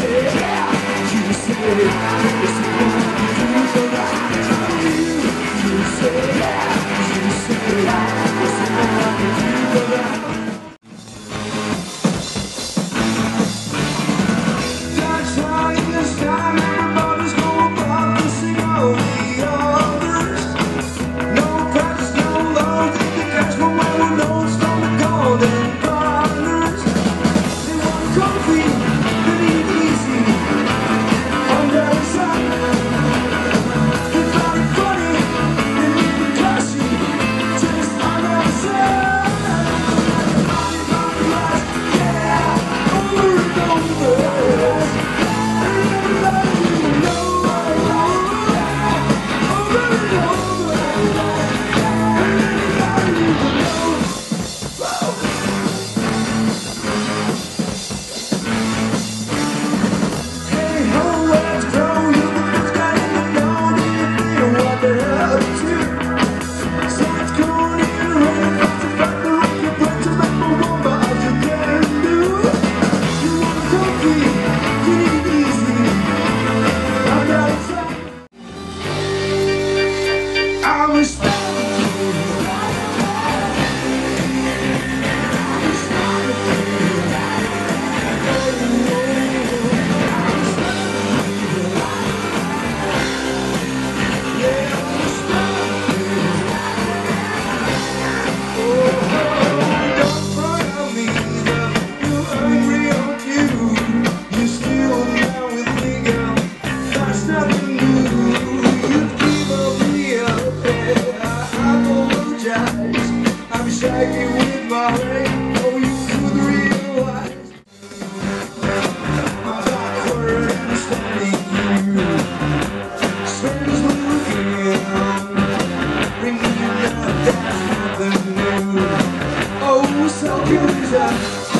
Yeah, you stay, you stay. To you.